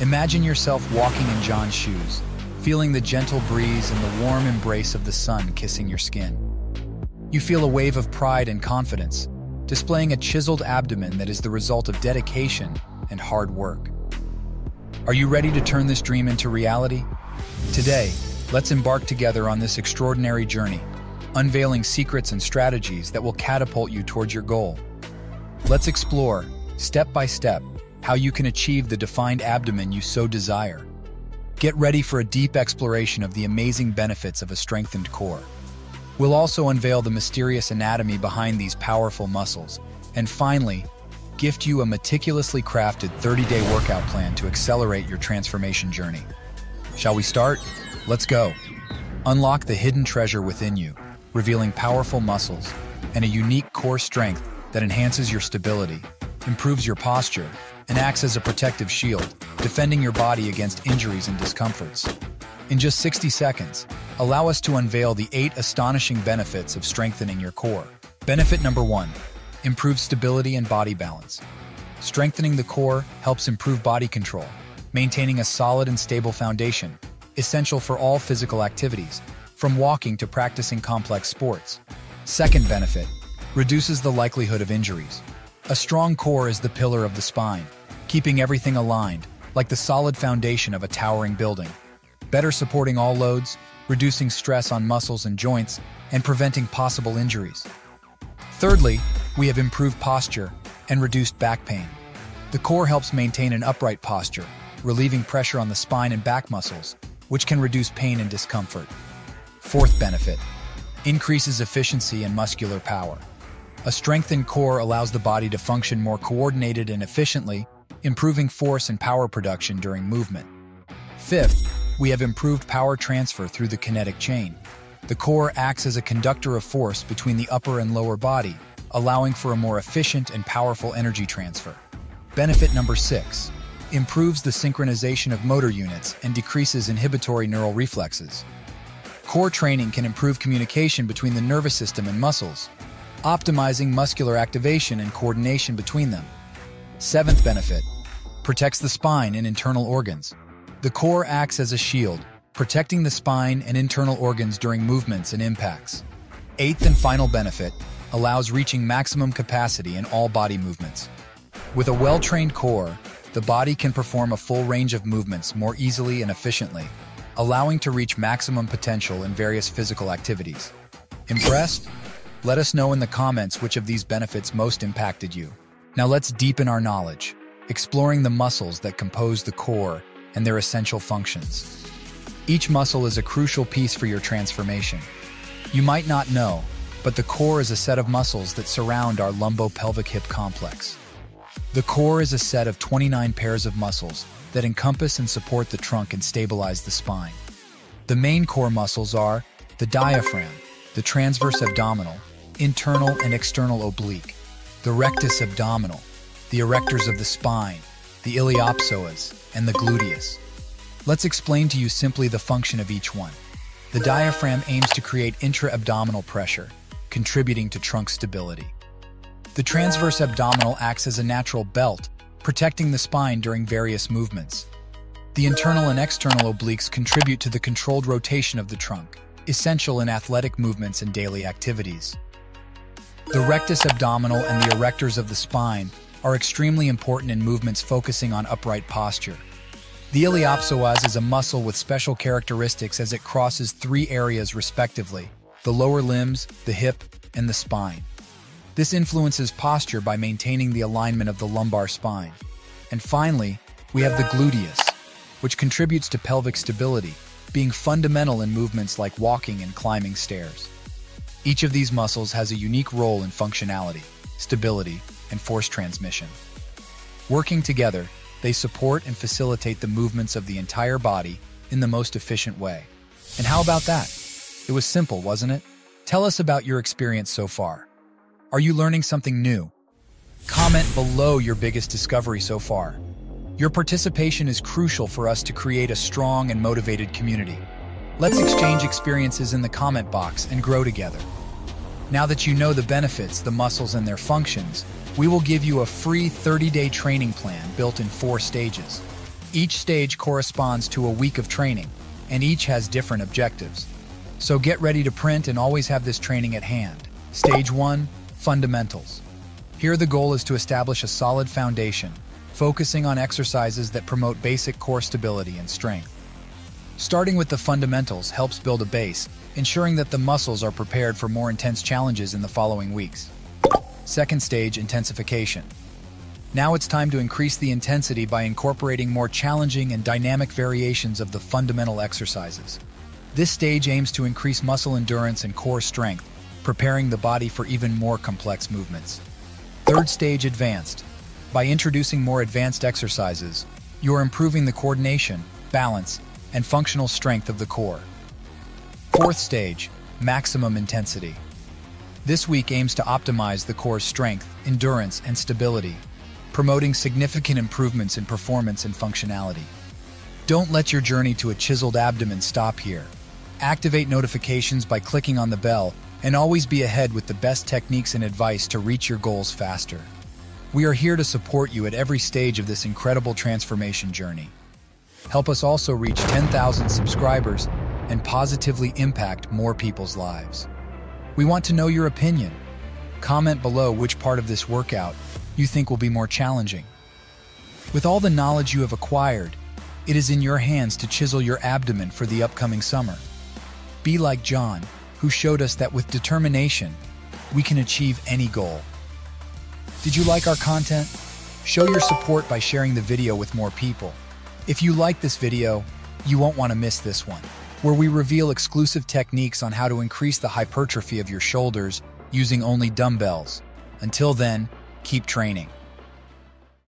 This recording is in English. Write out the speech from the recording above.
Imagine yourself walking in John's shoes, feeling the gentle breeze and the warm embrace of the sun kissing your skin. You feel a wave of pride and confidence, displaying a chiseled abdomen that is the result of dedication and hard work. Are you ready to turn this dream into reality? Today, let's embark together on this extraordinary journey, unveiling secrets and strategies that will catapult you towards your goal. Let's explore, step by step, how you can achieve the defined abdomen you so desire. Get ready for a deep exploration of the amazing benefits of a strengthened core. We'll also unveil the mysterious anatomy behind these powerful muscles, and finally, gift you a meticulously crafted 30-day workout plan to accelerate your transformation journey. Shall we start? Let's go. Unlock the hidden treasure within you, revealing powerful muscles and a unique core strength that enhances your stability, improves your posture, and acts as a protective shield, defending your body against injuries and discomforts. In just 60 seconds, allow us to unveil the eight astonishing benefits of strengthening your core. Benefit number one, improve stability and body balance. Strengthening the core helps improve body control, maintaining a solid and stable foundation, essential for all physical activities, from walking to practicing complex sports. Second benefit, reduces the likelihood of injuries. A strong core is the pillar of the spine, keeping everything aligned, like the solid foundation of a towering building. Better supporting all loads, reducing stress on muscles and joints, and preventing possible injuries. Thirdly, we have improved posture and reduced back pain. The core helps maintain an upright posture, relieving pressure on the spine and back muscles, which can reduce pain and discomfort. Fourth benefit, increases efficiency and muscular power. A strengthened core allows the body to function more coordinated and efficiently, improving force and power production during movement. Fifth, we have improved power transfer through the kinetic chain. The core acts as a conductor of force between the upper and lower body, allowing for a more efficient and powerful energy transfer. Benefit number six, improves the synchronization of motor units and decreases inhibitory neural reflexes. Core training can improve communication between the nervous system and muscles, optimizing muscular activation and coordination between them. Seventh benefit, protects the spine and internal organs. The core acts as a shield, protecting the spine and internal organs during movements and impacts. Eighth and final benefit, allows reaching maximum capacity in all body movements. With a well-trained core, the body can perform a full range of movements more easily and efficiently, allowing to reach maximum potential in various physical activities. Impressed? Let us know in the comments which of these benefits most impacted you. Now let's deepen our knowledge, exploring the muscles that compose the core and their essential functions. Each muscle is a crucial piece for your transformation. You might not know, but the core is a set of muscles that surround our lumbo-pelvic hip complex. The core is a set of 29 pairs of muscles that encompass and support the trunk and stabilize the spine. The main core muscles are the diaphragm, the transverse abdominal, internal and external oblique, the rectus abdominal, the erectors of the spine, the iliopsoas, and the gluteus. Let's explain to you simply the function of each one. The diaphragm aims to create intra-abdominal pressure, contributing to trunk stability. The transverse abdominal acts as a natural belt, protecting the spine during various movements. The internal and external obliques contribute to the controlled rotation of the trunk, essential in athletic movements and daily activities. The rectus abdominal and the erectors of the spine are extremely important in movements focusing on upright posture. The iliopsoas is a muscle with special characteristics as it crosses three areas respectively, the lower limbs, the hip, and the spine. This influences posture by maintaining the alignment of the lumbar spine. And finally, we have the gluteus, which contributes to pelvic stability, being fundamental in movements like walking and climbing stairs. Each of these muscles has a unique role in functionality, stability, and force transmission. Working together, they support and facilitate the movements of the entire body in the most efficient way. And how about that? It was simple, wasn't it? Tell us about your experience so far. Are you learning something new? Comment below your biggest discovery so far. Your participation is crucial for us to create a strong and motivated community. Let's exchange experiences in the comment box and grow together. Now that you know the benefits, the muscles, and their functions, we will give you a free 30-day training plan built in four stages. Each stage corresponds to a week of training, and each has different objectives. So get ready to print and always have this training at hand. Stage 1 Fundamentals. Here, the goal is to establish a solid foundation, focusing on exercises that promote basic core stability and strength. Starting with the fundamentals helps build a base, ensuring that the muscles are prepared for more intense challenges in the following weeks. Second stage intensification. Now it's time to increase the intensity by incorporating more challenging and dynamic variations of the fundamental exercises. This stage aims to increase muscle endurance and core strength, preparing the body for even more complex movements. Third stage advanced. By introducing more advanced exercises, you're improving the coordination, balance, and functional strength of the core. Fourth stage, maximum intensity. This week aims to optimize the core's strength, endurance, and stability, promoting significant improvements in performance and functionality. Don't let your journey to a chiseled abdomen stop here. Activate notifications by clicking on the bell and always be ahead with the best techniques and advice to reach your goals faster. We are here to support you at every stage of this incredible transformation journey. Help us also reach 10,000 subscribers and positively impact more people's lives. We want to know your opinion. Comment below which part of this workout you think will be more challenging. With all the knowledge you have acquired, it is in your hands to chisel your abdomen for the upcoming summer. Be like John, who showed us that with determination, we can achieve any goal. Did you like our content? Show your support by sharing the video with more people. If you like this video, you won't want to miss this one, where we reveal exclusive techniques on how to increase the hypertrophy of your shoulders using only dumbbells. Until then, keep training.